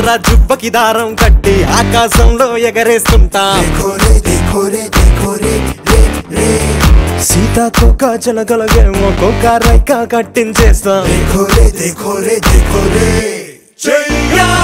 కర్ర జుబ్బకి దారం కట్టి ఆకాశంలో ఎగరేస్తుంటా. देखो रे देखो रे జలగలగేమో కోక రైక కట్టించేస్తా. చెయ్యా!